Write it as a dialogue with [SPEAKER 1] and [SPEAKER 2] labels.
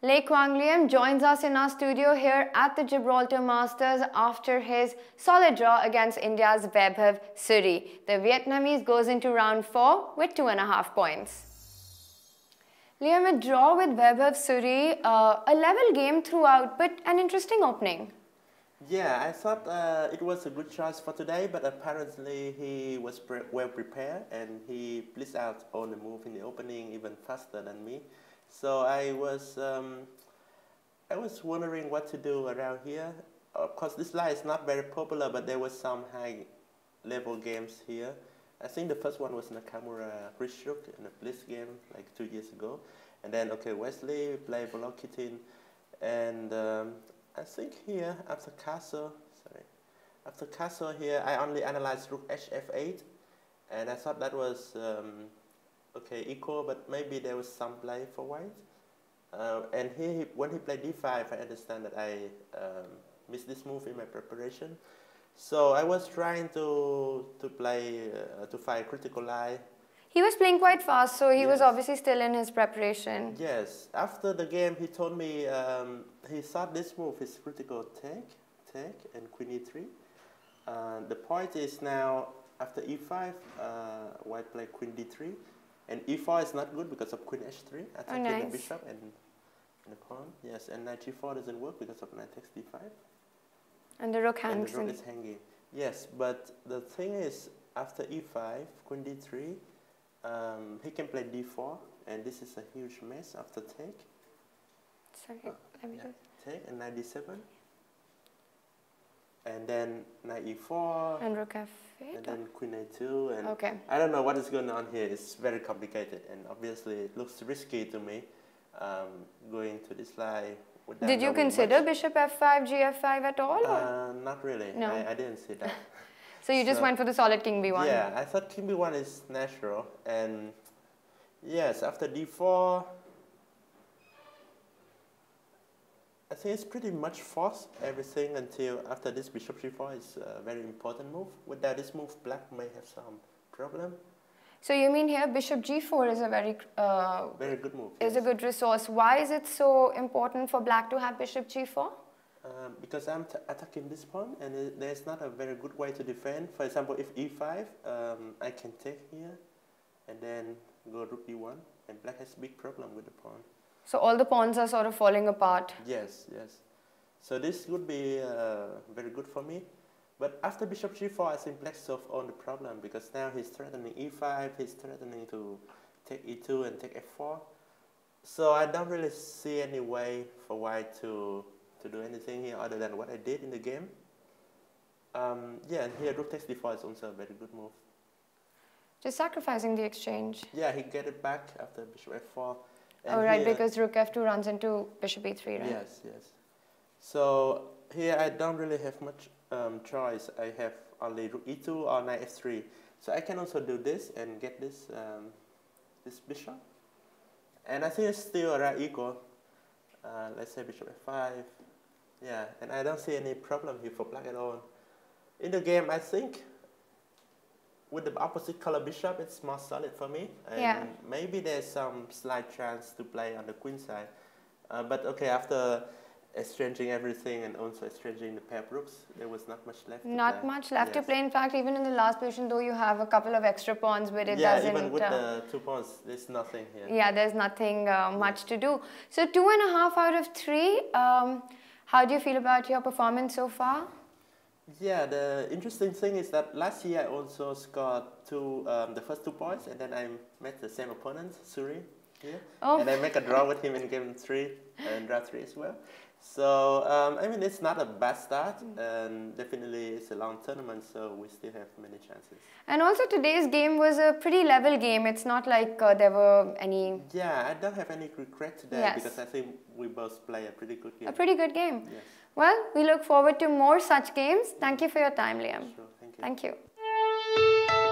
[SPEAKER 1] Lê Quang Liem joins us in our studio here at the Gibraltar Masters after his solid draw against India's Vaibhav Suri. The Vietnamese goes into round four with two and a half points. Liem, a draw with Vaibhav Suri, uh, a level game throughout, but an interesting opening.
[SPEAKER 2] Yeah, I thought uh, it was a good choice for today, but apparently he was pre well prepared and he blitzed out on the move in the opening even faster than me. So I was, um, I was wondering what to do around here. Of course, this line is not very popular, but there were some high level games here. I think the first one was Nakamura Grischuk in a Blitz game like two years ago. And then, okay, Wesley played Volokitin. And um, I think here, after castle, sorry, after castle here, I only analyzed rook hf8. And I thought that was um, okay, equal, but maybe there was some play for white. Uh, and he, when he played d5, I understand that I um, missed this move in my preparation. So I was trying to to play uh, to find critical lie.
[SPEAKER 1] He was playing quite fast, so he yes. was obviously still in his preparation.
[SPEAKER 2] Yes. After the game, he told me um, he thought this move is critical take, take, and queen e3. Uh, the point is now after e5, uh, white play queen d3. And e4 is not good because of queen h3, attacking oh, nice. the bishop and, and the pawn. Yes, and knight g4 doesn't work because of knight takes d5.
[SPEAKER 1] And the rook hangs.
[SPEAKER 2] And the rook is hanging. Yes, but the thing is, after e5, queen d3, um, he can play d4, and this is a huge mess after take.
[SPEAKER 1] Sorry, uh, let me
[SPEAKER 2] yeah. just... Take and knight d7 and then knight e4
[SPEAKER 1] and rook f8
[SPEAKER 2] and then queen a2 and
[SPEAKER 1] okay.
[SPEAKER 2] I don't know what is going on here. It's very complicated. And obviously it looks risky to me um, going to this line
[SPEAKER 1] did you consider much. bishop f5 gf5 at all
[SPEAKER 2] uh, not really.
[SPEAKER 1] No.
[SPEAKER 2] I, I didn't see that.
[SPEAKER 1] So you just went for the solid king b1
[SPEAKER 2] yeah i thought king b1 is natural. And yes after d4 I think it's pretty much forced everything until after this bishop g4 is a very important move. Without this move, black may have some problem.
[SPEAKER 1] So you mean here bishop g4 is a very uh,
[SPEAKER 2] very good move.
[SPEAKER 1] Is yes. a good resource. Why is it so important for black to have bishop g4?
[SPEAKER 2] Um, because I'm attacking this pawn and it, there's not a very good way to defend. For example, if e5, um, I can take here and then go rook d1 and black has big problem with the pawn.
[SPEAKER 1] So all the pawns are sort of falling apart.
[SPEAKER 2] Yes, yes. So this would be uh, very good for me. But after bishop g4, I think black solved all the problem because now he's threatening e5, he's threatening to take e2 and take f4. So I don't really see any way for white to, to do anything here other than what I did in the game. Um, yeah, and here rook takes d4 is also a very good move.
[SPEAKER 1] Just sacrificing the exchange.
[SPEAKER 2] Yeah, he get it back after bishop f4.
[SPEAKER 1] And oh, right, here, because rook f2 runs into bishop e3, right?
[SPEAKER 2] Yes, yes. So here I don't really have much um, choice. I have only rook e2 or knight f3. So I can also do this and get this, um, this bishop. And I think it's still around equal. Uh, let's say bishop f5. Yeah, and I don't see any problem here for black at all. In the game, I think with the opposite color bishop, it's more solid for me. And
[SPEAKER 1] yeah.
[SPEAKER 2] maybe there's some slight chance to play on the queen side. Uh, but okay, after exchanging everything and also exchanging the pair rooks, there was not much left.
[SPEAKER 1] Not much left yes. to play. In fact, even in the last position, though you have a couple of extra pawns, but it
[SPEAKER 2] yeah,
[SPEAKER 1] doesn't.
[SPEAKER 2] Yeah, even with uh, the two pawns, there's nothing here.
[SPEAKER 1] Yeah, there's nothing uh, much to do. So two and a half out of three. Um, how do you feel about your performance so far?
[SPEAKER 2] Yeah, the interesting thing is that last year I also scored two, um, the first two points, and then I met the same opponent, Suri, here, oh. and I make a draw with him in game three and draw three as well. So um, I mean, it's not a bad start, mm. and definitely it's a long tournament, so we still have many chances.
[SPEAKER 1] And also today's game was a pretty level game. It's not like uh, there were any.
[SPEAKER 2] Yeah, I don't have any regret today yes. because I think we both play a pretty good game.
[SPEAKER 1] A pretty good game.
[SPEAKER 2] Yes.
[SPEAKER 1] Well, we look forward to more such games. Thank you for your time, Liem.
[SPEAKER 2] Sure, thank you.
[SPEAKER 1] Thank you.